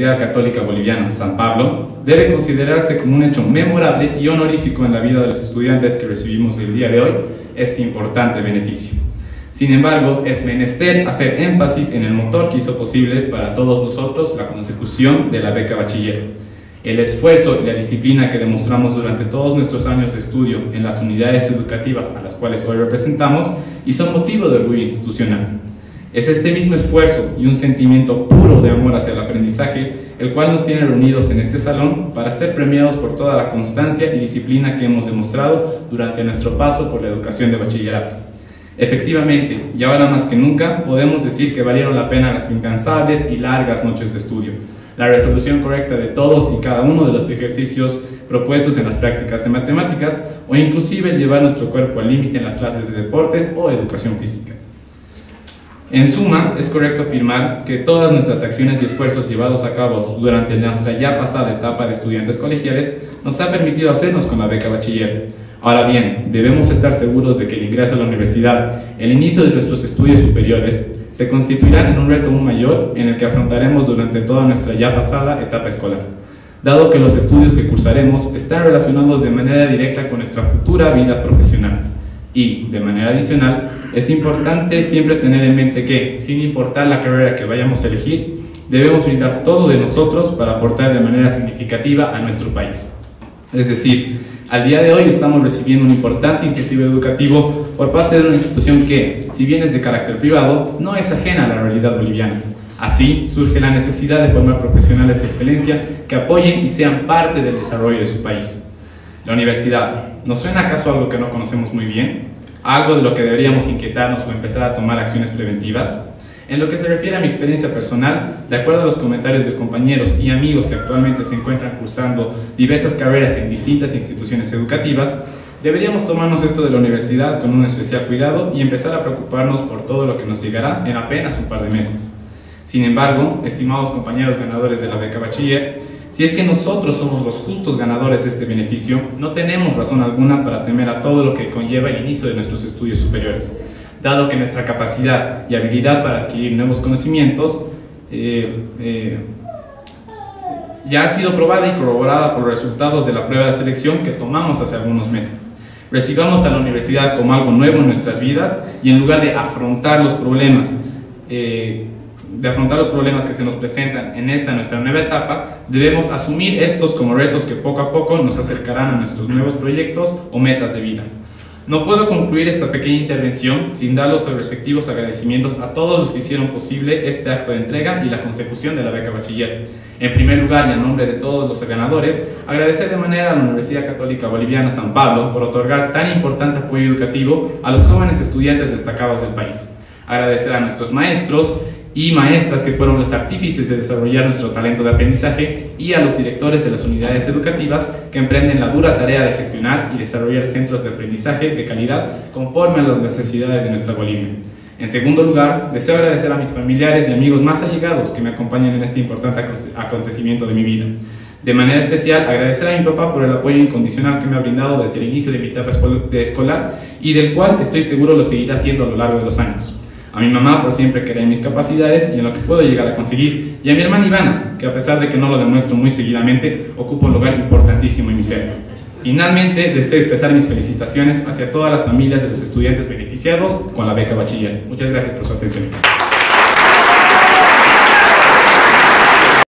Universidad Católica Boliviana San Pablo debe considerarse como un hecho memorable y honorífico en la vida de los estudiantes que recibimos el día de hoy este importante beneficio. Sin embargo, es menester hacer énfasis en el motor que hizo posible para todos nosotros la consecución de la beca bachiller. El esfuerzo y la disciplina que demostramos durante todos nuestros años de estudio en las unidades educativas a las cuales hoy representamos y son motivo de orgullo institucional. Es este mismo esfuerzo y un sentimiento puro de amor hacia el aprendizaje el cual nos tiene reunidos en este salón para ser premiados por toda la constancia y disciplina que hemos demostrado durante nuestro paso por la educación de bachillerato. Efectivamente, y ahora más que nunca, podemos decir que valieron la pena las incansables y largas noches de estudio, la resolución correcta de todos y cada uno de los ejercicios propuestos en las prácticas de matemáticas o inclusive llevar nuestro cuerpo al límite en las clases de deportes o educación física. En suma, es correcto afirmar que todas nuestras acciones y esfuerzos llevados a cabo durante nuestra ya pasada etapa de estudiantes colegiales nos ha permitido hacernos con la beca bachiller. Ahora bien, debemos estar seguros de que el ingreso a la universidad, el inicio de nuestros estudios superiores, se constituirán en un reto aún mayor en el que afrontaremos durante toda nuestra ya pasada etapa escolar, dado que los estudios que cursaremos están relacionados de manera directa con nuestra futura vida profesional. Y, de manera adicional, es importante siempre tener en mente que, sin importar la carrera que vayamos a elegir, debemos brindar todo de nosotros para aportar de manera significativa a nuestro país. Es decir, al día de hoy estamos recibiendo un importante incentivo educativo por parte de una institución que, si bien es de carácter privado, no es ajena a la realidad boliviana. Así surge la necesidad de formar profesionales de excelencia que apoyen y sean parte del desarrollo de su país. La universidad, ¿nos suena acaso algo que no conocemos muy bien? algo de lo que deberíamos inquietarnos o empezar a tomar acciones preventivas? En lo que se refiere a mi experiencia personal, de acuerdo a los comentarios de compañeros y amigos que actualmente se encuentran cursando diversas carreras en distintas instituciones educativas, deberíamos tomarnos esto de la universidad con un especial cuidado y empezar a preocuparnos por todo lo que nos llegará en apenas un par de meses. Sin embargo, estimados compañeros ganadores de la beca bachiller, si es que nosotros somos los justos ganadores de este beneficio, no tenemos razón alguna para temer a todo lo que conlleva el inicio de nuestros estudios superiores, dado que nuestra capacidad y habilidad para adquirir nuevos conocimientos eh, eh, ya ha sido probada y corroborada por resultados de la prueba de selección que tomamos hace algunos meses. Recibamos a la universidad como algo nuevo en nuestras vidas y en lugar de afrontar los problemas eh, de afrontar los problemas que se nos presentan en esta nuestra nueva etapa, debemos asumir estos como retos que poco a poco nos acercarán a nuestros nuevos proyectos o metas de vida. No puedo concluir esta pequeña intervención sin dar los respectivos agradecimientos a todos los que hicieron posible este acto de entrega y la consecución de la beca bachiller. En primer lugar, y a nombre de todos los ganadores, agradecer de manera a la Universidad Católica Boliviana San Pablo por otorgar tan importante apoyo educativo a los jóvenes estudiantes destacados del país. Agradecer a nuestros maestros y maestras que fueron los artífices de desarrollar nuestro talento de aprendizaje y a los directores de las unidades educativas que emprenden la dura tarea de gestionar y desarrollar centros de aprendizaje de calidad conforme a las necesidades de nuestra Bolivia. En segundo lugar, deseo agradecer a mis familiares y amigos más allegados que me acompañan en este importante acontecimiento de mi vida. De manera especial, agradecer a mi papá por el apoyo incondicional que me ha brindado desde el inicio de mi etapa escolar y del cual estoy seguro lo seguirá haciendo a lo largo de los años a mi mamá por siempre en mis capacidades y en lo que puedo llegar a conseguir, y a mi hermana Ivana, que a pesar de que no lo demuestro muy seguidamente, ocupa un lugar importantísimo en mi ser. Finalmente, deseo expresar mis felicitaciones hacia todas las familias de los estudiantes beneficiados con la beca bachiller. Muchas gracias por su atención.